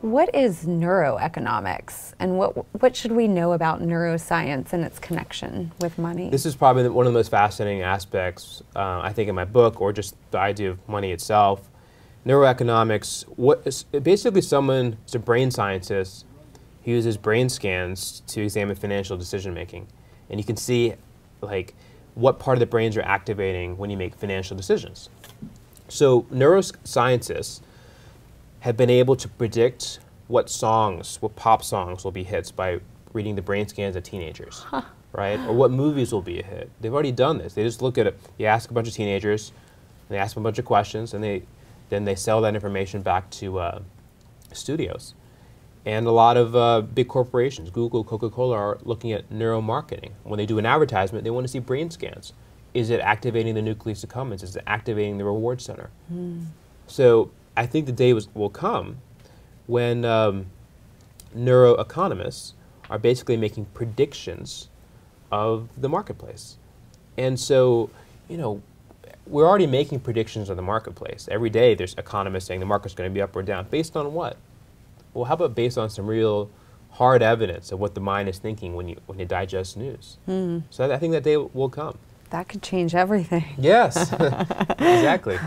What is neuroeconomics and what, what should we know about neuroscience and its connection with money? This is probably one of the most fascinating aspects, uh, I think, in my book, or just the idea of money itself. Neuroeconomics, what is, basically someone is a brain scientist who uses brain scans to examine financial decision making. And you can see like what part of the brains are activating when you make financial decisions. So neuroscientists have been able to predict what songs, what pop songs will be hits by reading the brain scans of teenagers, huh. right? Or what movies will be a hit. They've already done this. They just look at it. You ask a bunch of teenagers, they ask them a bunch of questions, and they then they sell that information back to uh, studios. And a lot of uh, big corporations, Google, Coca-Cola, are looking at neuromarketing. When they do an advertisement, they want to see brain scans. Is it activating the nucleus accumbens? Is it activating the reward center? Mm. So I think the day was, will come when um, neuroeconomists are basically making predictions of the marketplace. And so, you know, we're already making predictions of the marketplace. Every day there's economists saying the market's going to be up or down. Based on what? Well, how about based on some real hard evidence of what the mind is thinking when you, when you digest news? Mm. So I think that day will come. That could change everything. Yes, exactly.